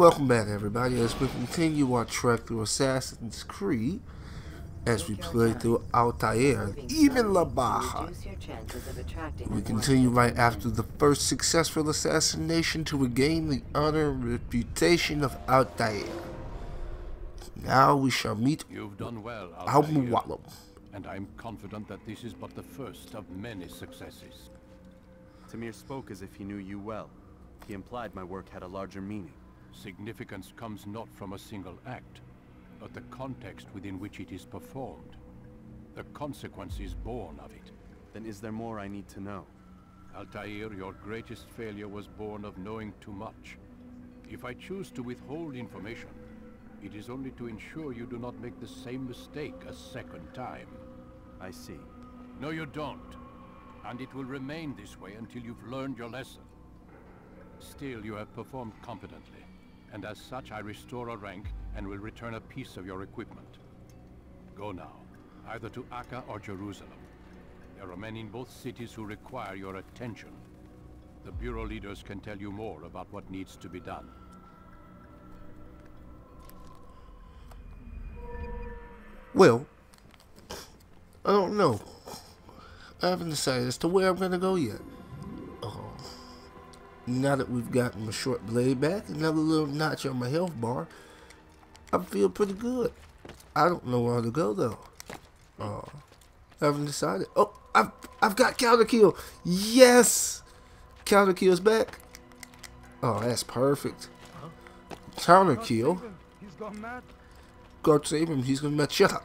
Welcome back, everybody, as we continue our trek through Assassin's Creed, as we play through Altair, Ibn-La'Ahad. We continue right after the first successful assassination to regain the honor and reputation of Altair. Now we shall meet You've done well, Al Altair, Muwallab. and I'm confident that this is but the first of many successes. Tamir spoke as if he knew you well. He implied my work had a larger meaning. Significance comes not from a single act, but the context within which it is performed. The consequences born of it. Then is there more I need to know? Altair, your greatest failure was born of knowing too much. If I choose to withhold information, it is only to ensure you do not make the same mistake a second time. I see. No, you don't. And it will remain this way until you've learned your lesson. Still, you have performed competently, and as such I restore a rank and will return a piece of your equipment. Go now, either to Acre or Jerusalem. There are men in both cities who require your attention. The Bureau leaders can tell you more about what needs to be done. Well, I don't know. I haven't decided as to where I'm gonna go yet. Now that we've gotten my short blade back, another little notch on my health bar, I feel pretty good. I don't know where to go though. Oh, I haven't decided. Oh, I've I've got counter kill. Yes, counter kill's back. Oh, that's perfect. Counter kill. He's gone mad. God save him. He's gonna. Shut up.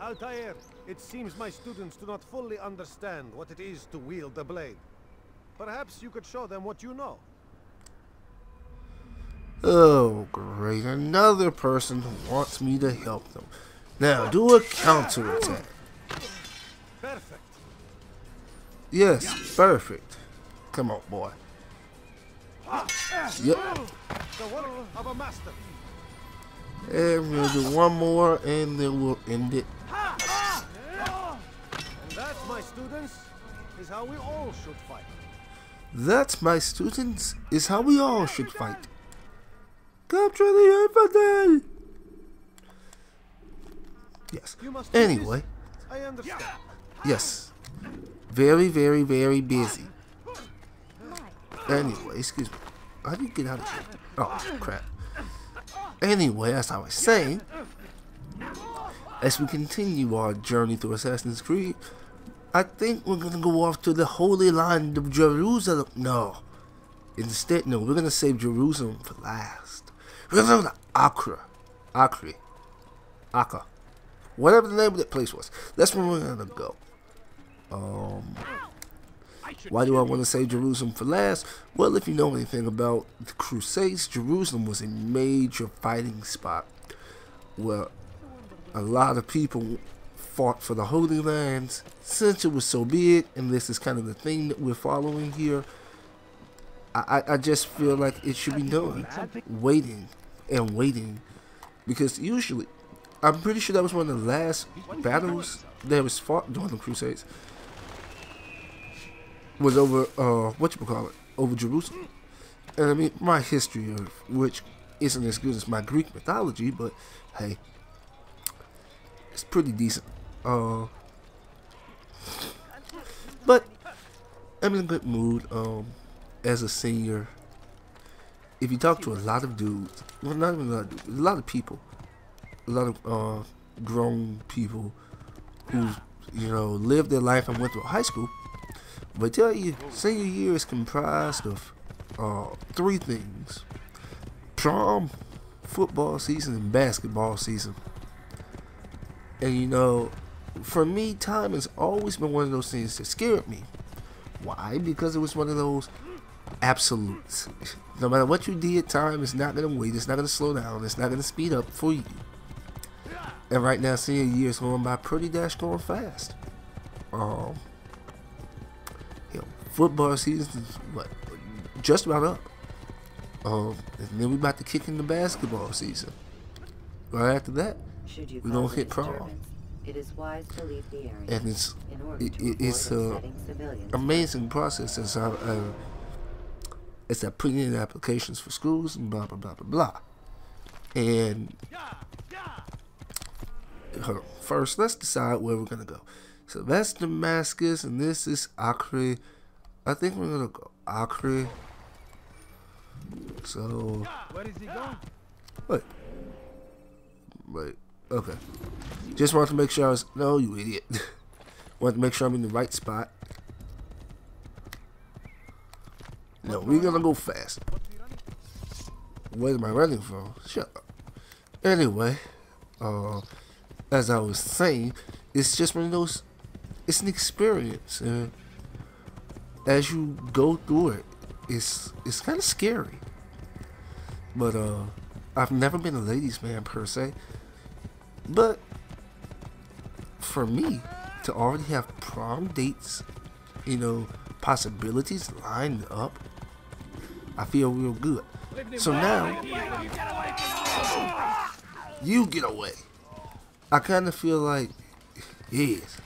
Altair, it seems my students do not fully understand what it is to wield the blade. Perhaps you could show them what you know. Oh, great. Another person wants me to help them. Now, do a counterattack. Perfect. Yes, perfect. Come on, boy. Ah, yep. The work of a master. And we'll do one more, and then we'll end it. And that, my students, is how we all should fight. That, my students, is how we all should fight. Capture the infidel! Yes. You must do Anyway. I understand. yes. Very, very, very busy. Anyway, excuse me. How do you get out of here? Oh, crap. Anyway, as I was saying, as we continue our journey through Assassin's Creed, I think we're gonna go off to the Holy Land of Jerusalem. No. Instead, no, we're gonna save Jerusalem for last. We're gonna go to Acre. Acre. Acre. Whatever the name of that place was. That's where we're gonna go. Um, why do I want to save Jerusalem for last? Well, if you know anything about the Crusades, Jerusalem was a major fighting spot where a lot of people fought for the Holy Lands. Since it was so big, and this is kind of the thing that we're following here, I, I just feel like it should be done. Waiting and waiting. Because usually, I'm pretty sure that was one of the last battles that was fought during the Crusades was over uh what you call it over Jerusalem. And I mean my history of which isn't as good as my Greek mythology, but hey, it's pretty decent. Uh, but I'm in a good mood. Um, as a senior, if you talk to a lot of dudes, well, not even a lot of dudes, a lot of people, a lot of uh grown people who you know lived their life and went to high school. But tell you, senior year is comprised of uh, three things: prom, football season, and basketball season. And you know, for me, time has always been one of those things that scared me. Why? Because it was one of those absolutes. No matter what you did, time is not gonna wait. It's not gonna slow down. It's not gonna speed up for you. And right now, seeing year is going by pretty dash going fast. Um, you know, football season is what just about up. Um, and then we about to kick in the basketball season. Right after that, we cause don't hit prom. Disturbance, It is wise to leave the area And it's in order it, to it's a upsetting amazing process as I, uh, is that putting in applications for schools and blah blah blah blah blah. And hold on. First, let's decide where we're gonna go. So that's Damascus, and this is Acre. I think we're gonna go Acre. So Where is he going? wait, wait, okay. Just wanted to make sure I was. No, you idiot. wanted to make sure I'm in the right spot. No, we're gonna go fast. What am I running from? Shut up. Anyway, uh, as I was saying, it's just one of those. It's an experience, and as you go through it, it's it's kind of scary. But uh, I've never been a ladies' man per se. But for me to already have prom dates, you know, possibilities lined up, I feel real good. So now, you get away. I kind of feel like, yes.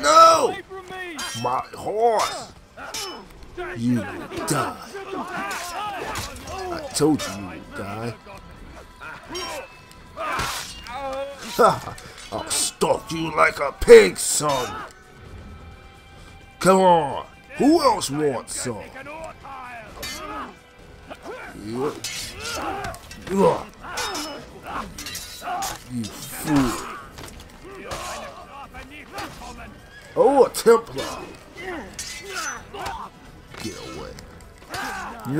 No! My horse! You die. I told you you would die. I'll stalk you like a pig, son. Come on. Who else wants some? You fool. Oh, a Templar. Get away.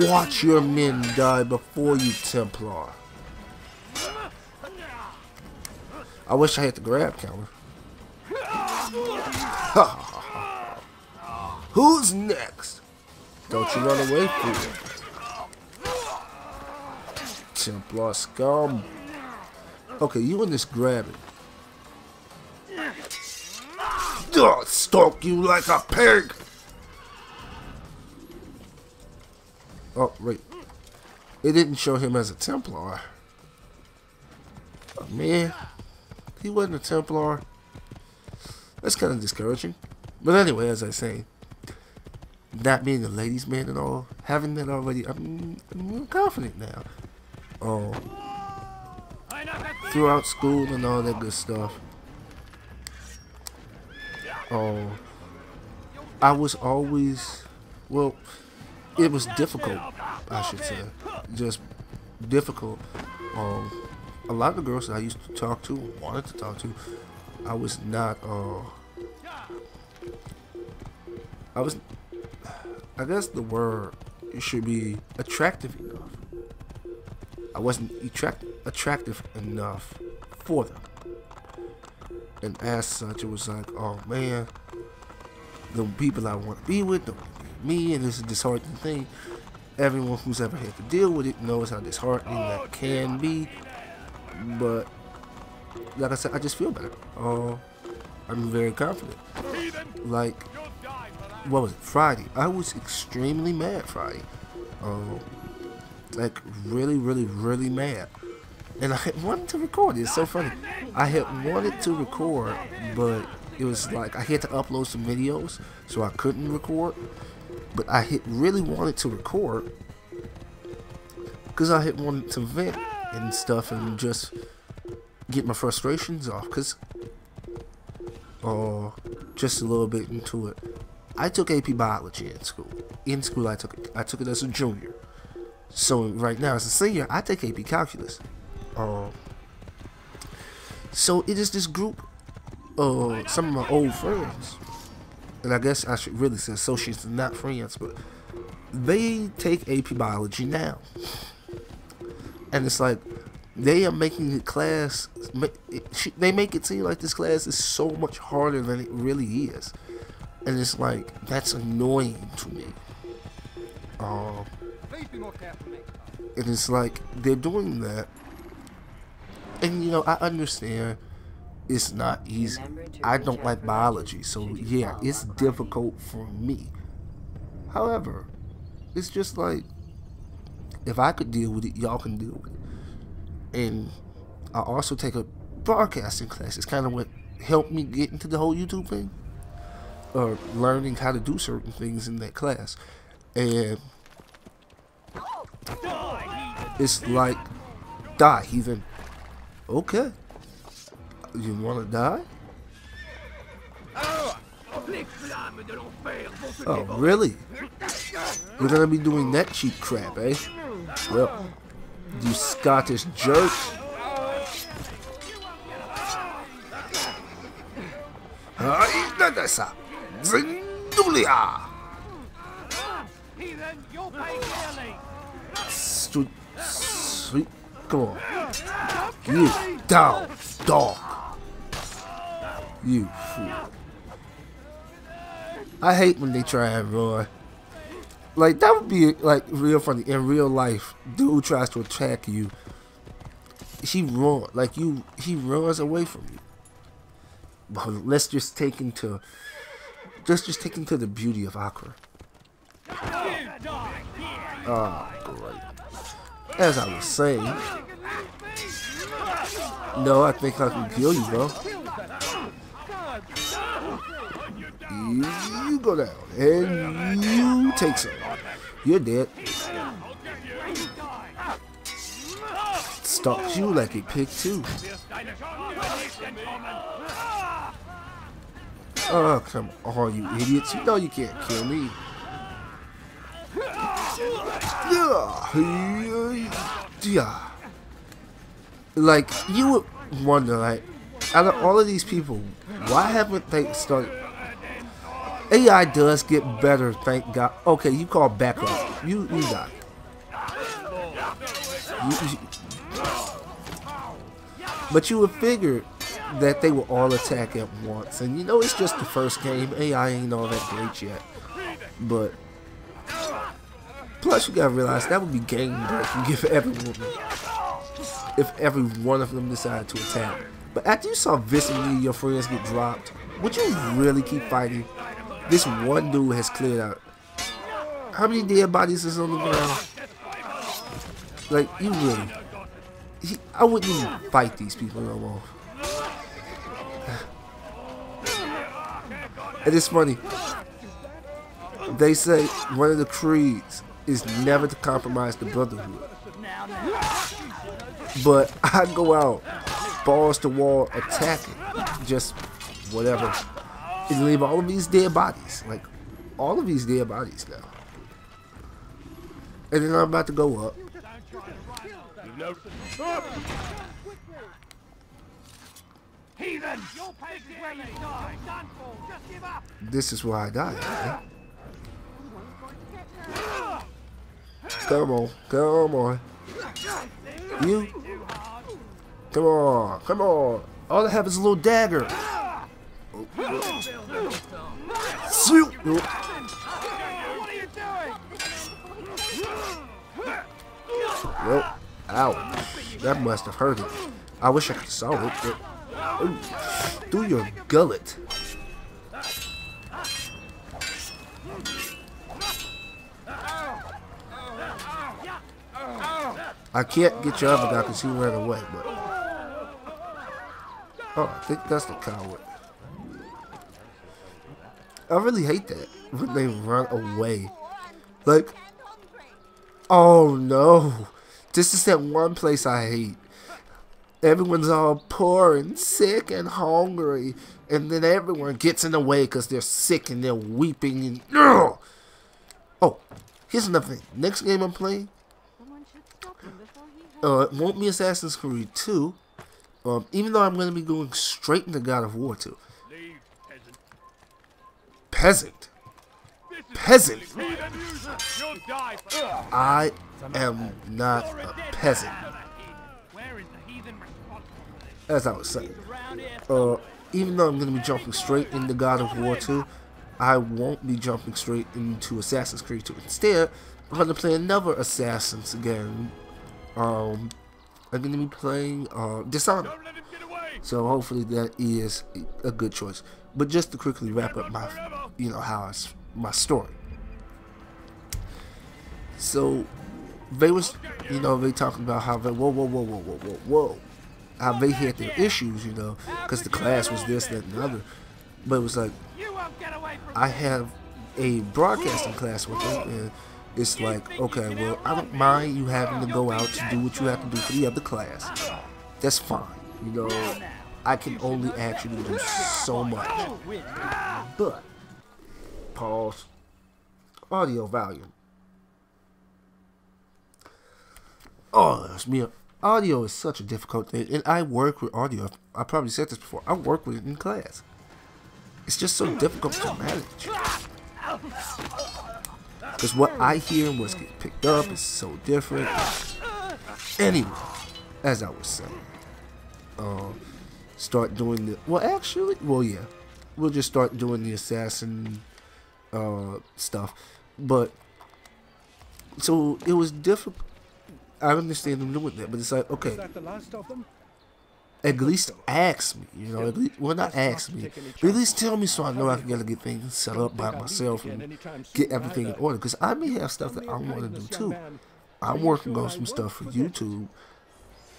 Watch your men die before you, Templar. I wish I had the grab counter. Who's next? Don't you run away it. Templar scum. Okay, you and this grabbing. I'll stalk you like a pig. Oh, wait. It didn't show him as a Templar. Oh, man. He wasn't a Templar. That's kind of discouraging. But anyway, as I say, not being a ladies' man and all, having that already, I'm, I'm confident now. Oh, throughout school and all that good stuff. Oh, I was always, well, it was difficult, I should say, just difficult. Um, a lot of the girls that I used to talk to, wanted to talk to, I was not, uh, I was, I guess the word should be attractive enough. I wasn't attract, attractive enough for them. And as such, it was like, oh man, the people I want to be with don't me, and it's a disheartening thing. Everyone who's ever had to deal with it knows how disheartening that can be. But like I said, I just feel better. Uh, I'm very confident. Like, what was it? Friday. I was extremely mad Friday. Um, like really, really, really mad. And I had wanted to record. It's so funny. I had wanted to record, but it was like I had to upload some videos, so I couldn't record. But I had really wanted to record because I had wanted to vent and stuff and just get my frustrations off. Because, uh, just a little bit into it. I took AP Biology in school. In school, I took it. I took it as a junior. So right now, as a senior, I take AP Calculus. Um, so it is this group of some of my old friends, and I guess I should really say associates not friends, but they take AP Biology now, and it's like they are making the class. They make it seem like this class is so much harder than it really is, and it's like that's annoying to me. Um, and it's like they're doing that. And you know i understand it's not easy. I don't like biology so yeah it's difficult for me. However it's just like if i could deal with it y'all can deal with it and i also take a broadcasting class it's kind of what helped me get into the whole youtube thing or learning how to do certain things in that class and it's like die heathen. Okay, you want to die? Oh, really? We're gonna be doing that cheap crap, eh? Well, you Scottish jerk. Zindulia! Sweet, sweet, come on. You down, dog. You fool. I hate when they try and run. Like that would be like real funny in real life. Dude tries to attack you. He run like you. He runs away from you. But let's just take into. Let's just take into the beauty of Acre. Oh, great. As I was saying. No, I think I can kill you, bro. You go down and you take some. You're dead. Stalks you like a pig too. Oh, come on, you idiots. You know you can't kill me. Yeah. Like, you would wonder, like, out of all of these people, why haven't they started AI does get better, thank God. Okay, you call backup. You you die. You, you, but you would figure that they will all attack at once. And you know it's just the first game. AI ain't all that great yet. But plus you gotta realize that would be game breaking if everyone if every one of them decided to attack. But after you saw Vis and your friends get dropped, would you really keep fighting? This one dude has cleared out. How many dead bodies is on the ground? Like, you really... He, I wouldn't even fight these people no more. And it's funny. They say one of the creeds is never to compromise the brotherhood. But I go out, balls to wall, attacking. Just whatever leave all of these dead bodies. Like, all of these dead bodies now. And then I'm about to go up. This is why I died. Come on, come on. You? Come on, come on. All I have is a little dagger. Swoop! Well, ouch. That must have hurt it. I wish I could saw it, but... Ooh, through your gullet. I can't get your other guy because he ran away, but... Oh, I think that's the coward. I really hate that when they run away. Like, oh no. This is that one place I hate. Everyone's all poor and sick and hungry. And then everyone gets in the way because they're sick and they're weeping. And, ugh! Oh, here's another thing. Next game I'm playing, uh, it won't be Assassin's Creed 2. Um, even though I'm going to be going straight into God of War 2 peasant. Peasant. I am not a peasant. As I was saying, uh, even though I'm going to be jumping straight into God of War 2, I won't be jumping straight into Assassin's Creed 2. Instead, I'm going to play another Assassin's game. Um, I'm going to be playing uh, Dishonored. So hopefully that is a good choice. But just to quickly wrap up my, you know, how it's my story. So they was, you know, they talking about how they, whoa, whoa, whoa, whoa, whoa, whoa, whoa, how they had their issues, you know, because the class was this, that, and the other. But it was like, I have a broadcasting class with them, and it's like, okay, well, I don't mind you having to go out to do what you have to do for the other class. That's fine. You know, I can only actually do so much. But, pause, audio volume. Oh, it's me. Audio is such a difficult thing, and I work with audio. I probably said this before. I work with it in class. It's just so difficult to manage. Because what I hear and what's getting picked up is so different. Anyway, as I was saying, uh, start doing the. Well, actually, well, yeah, we'll just start doing the assassin uh, stuff. But so it was difficult. I understand them doing that, but it's like okay, that the last of them? at least ask me, you know, at least, well not ask me, but at least tell me so I know I can gotta get things set up by myself and get everything in order. Because I may have stuff that I want to do too. I'm working on some stuff for YouTube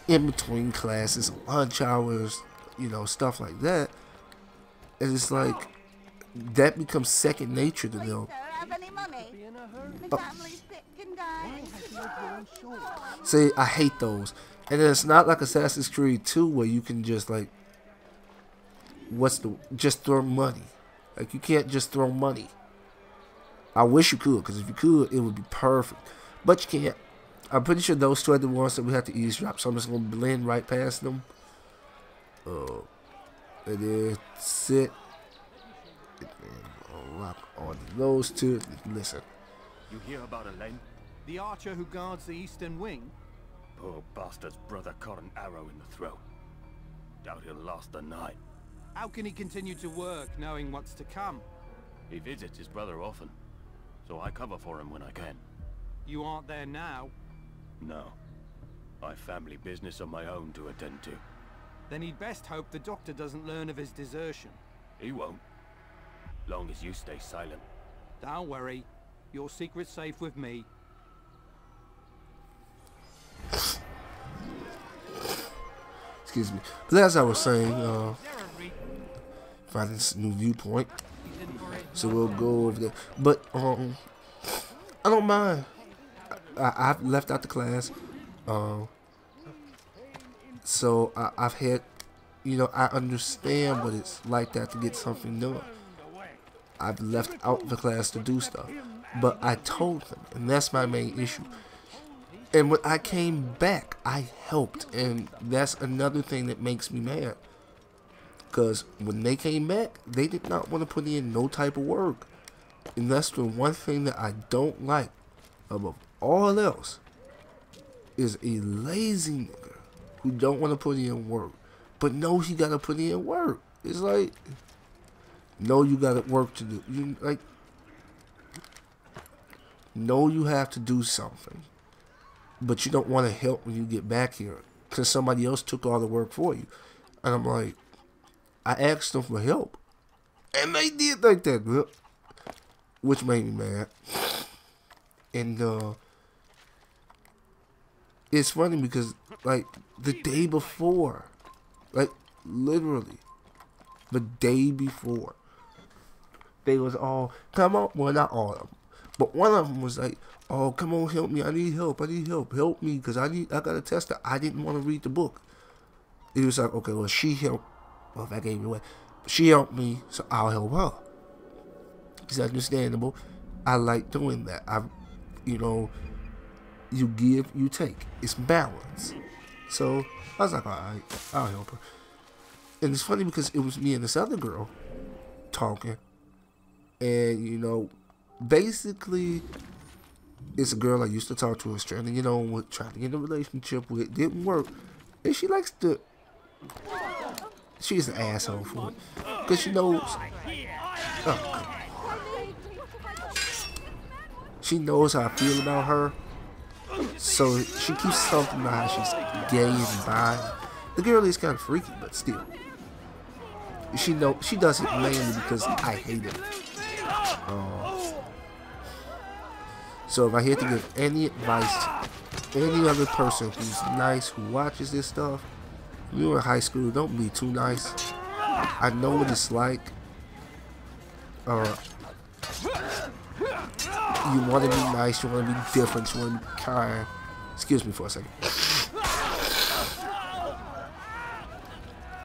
in between classes, lunch hours, you know, stuff like that. And it's like that becomes second nature to them. dying. See, I hate those. And it's not like Assassin's Creed 2 where you can just like what's the just throw money. Like you can't just throw money. I wish you could, because if you could, it would be perfect. But you can't. I'm pretty sure those two are the ones that we have to eavesdrop, so I'm just gonna blend right past them. Uh, and then sit. And then lock on those two. Listen. You hear about Elaine? The archer who guards the eastern wing? Poor bastard's brother caught an arrow in the throat. Doubt he'll last the night. How can he continue to work knowing what's to come? He visits his brother often, so I cover for him when I can. You aren't there now. No. I've family business of my own to attend to. Then he'd best hope the doctor doesn't learn of his desertion. He won't. Long as you stay silent. Don't worry. Your secret's safe with me. Excuse me. But as I was saying, uh, finding this new viewpoint. So we'll go over there. But um, I don't mind. I, I've left out the class. Um, so I, I've had, you know, I understand what it's like that to get something done. I've left out the class to do stuff. But I told them, and that's my main issue. And when I came back, I helped. And that's another thing that makes me mad. Because when they came back, they did not want to put in no type of work. And that's the one thing that I don't like above all else is a lazy nigga who don't want to put in work. But know he got to put in work. It's like, know you gotta work to do. You like, know you have to do something but you don't want to help when you get back here because somebody else took all the work for you. And I'm like, I asked them for help, and they did like that, bro. which made me mad. And uh, it's funny because like the day before, like literally, the day before, they was all come on. Well, not all of them, but one of them was like, oh come on help me i need help i need help help me because i need i got a tester i didn't want to read the book. He was like okay well she helped well i gave it away. She helped me so i'll help her. It's understandable. I like doing that. I you know you give you take it's balance so i was like all right i'll help her and it's funny because it was me and this other girl talking and you know basically it's a girl I used to talk to, was trying to get on with, trying to get in a relationship with, didn't work. And she likes to, she's an asshole for it. Because she knows, oh, she knows how I feel about her. So she keeps talking about how she's gay and bi. The girl is kind of freaky, but still. She know she does it mainly because I hate it. Uh, so if I had to give any advice to any other person who's nice, who watches this stuff, you're in high school, don't be too nice. I know what it's like. Uh, you want to be nice, you want to be different, you want to be kind. Excuse me for a second.